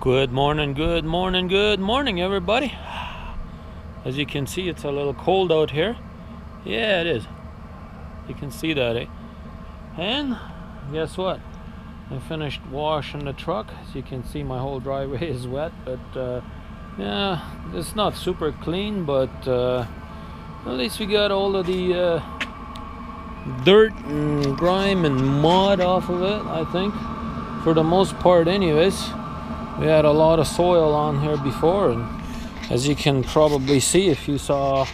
Good morning, good morning, good morning, everybody. As you can see, it's a little cold out here. Yeah, it is. You can see that, eh? And guess what? I finished washing the truck. As you can see, my whole driveway is wet, but uh, yeah, it's not super clean, but uh, at least we got all of the uh, dirt and grime and mud off of it, I think. For the most part, anyways we had a lot of soil on here before and as you can probably see if you saw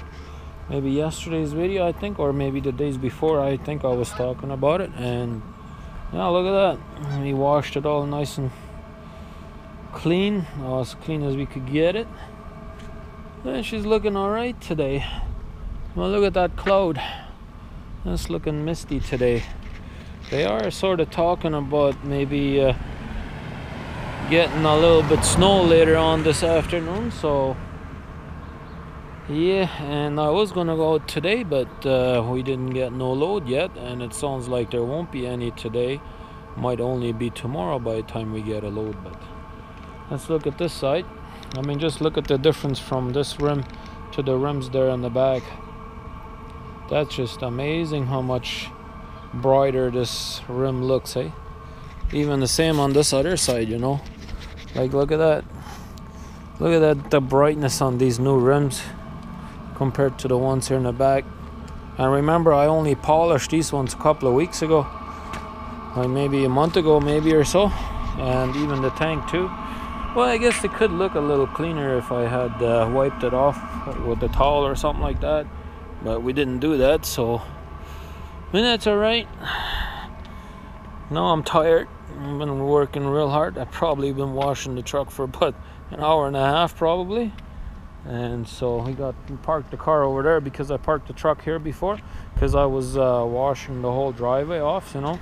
maybe yesterday's video I think or maybe the days before I think I was talking about it and yeah look at that. We washed it all nice and clean as clean as we could get it. And she's looking all right today. Well look at that cloud. It's looking misty today. They are sort of talking about maybe uh, getting a little bit snow later on this afternoon so yeah and I was gonna go out today but uh, we didn't get no load yet and it sounds like there won't be any today. Might only be tomorrow by the time we get a load but let's look at this side. I mean just look at the difference from this rim to the rims there in the back. That's just amazing how much brighter this rim looks eh? Even the same on this other side you know like look at that. Look at that the brightness on these new rims compared to the ones here in the back. And remember I only polished these ones a couple of weeks ago. Like maybe a month ago maybe or so. And even the tank too. Well I guess it could look a little cleaner if I had uh, wiped it off with a towel or something like that. But we didn't do that so I mean that's alright now I'm tired been working real hard. I've probably been washing the truck for about an hour and a half, probably. And so we got parked the car over there because I parked the truck here before because I was uh, washing the whole driveway off, you know.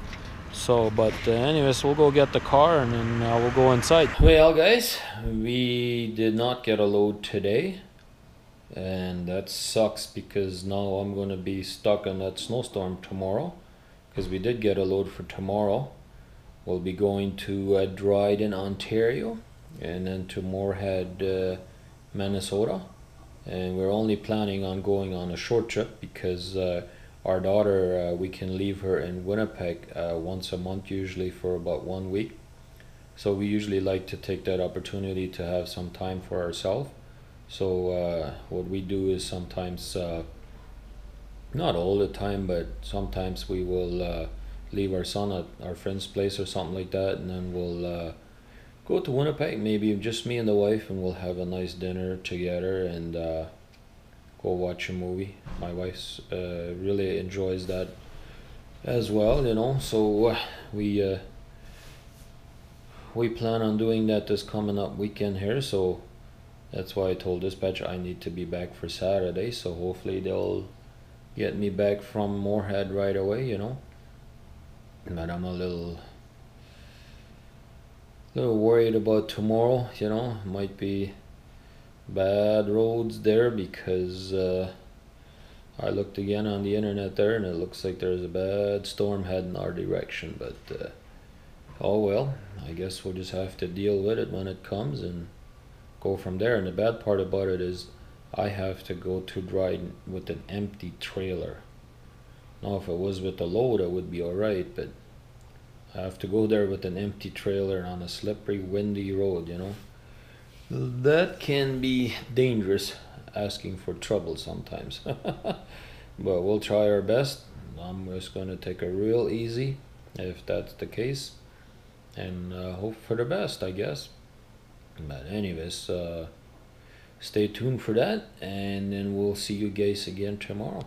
So, but uh, anyways, we'll go get the car and then uh, we'll go inside. Well, guys, we did not get a load today, and that sucks because now I'm gonna be stuck in that snowstorm tomorrow because we did get a load for tomorrow We'll be going to uh, Dryden, Ontario, and then to Moorhead, uh, Minnesota. And we're only planning on going on a short trip because uh, our daughter, uh, we can leave her in Winnipeg uh, once a month, usually for about one week. So we usually like to take that opportunity to have some time for ourselves. So uh, what we do is sometimes, not all the time, but sometimes we will leave our son at our friend's place or something like that, and then we'll uh, go to Winnipeg. Maybe just me and the wife, and we'll have a nice dinner together and uh, go watch a movie. My wife uh, really enjoys that as well, you know. So uh, we uh, we plan on doing that this coming up weekend here. So that's why I told dispatch I need to be back for Saturday. So hopefully they'll get me back from Moorhead right away, you know but I'm a little little worried about tomorrow you know? Might be bad roads there because uh, I looked again on the internet there and it looks like there's a bad storm heading our direction but uh, oh well I guess we'll just have to deal with it when it comes and go from there. And the bad part about it is I have to go to Dryden with an empty trailer now, if it was with a load, it would be alright, but I have to go there with an empty trailer on a slippery, windy road, you know. That can be dangerous, asking for trouble sometimes. but we'll try our best. I'm just to take a real easy, if that's the case, and uh, hope for the best, I guess. But, anyways, uh, stay tuned for that, and then we'll see you guys again tomorrow.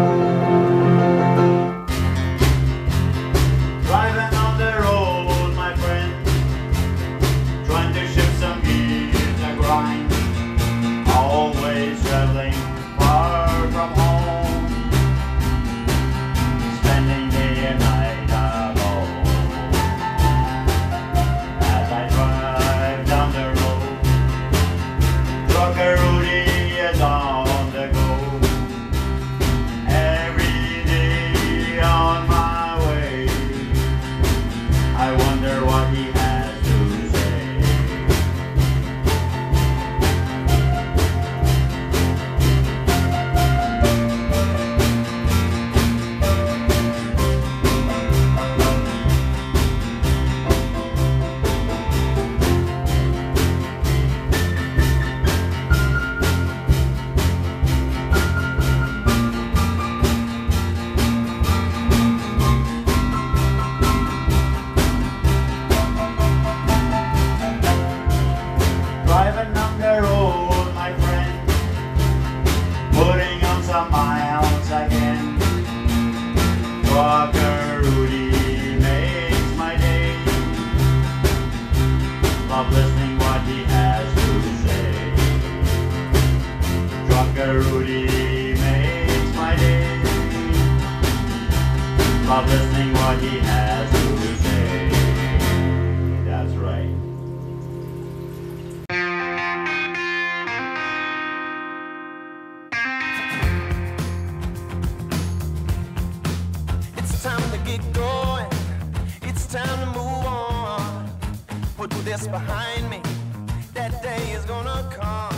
stop listening what he has to say. Trucker Rudi makes my day. Love listening what he has to say. This behind me. That day is gonna come.